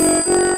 Música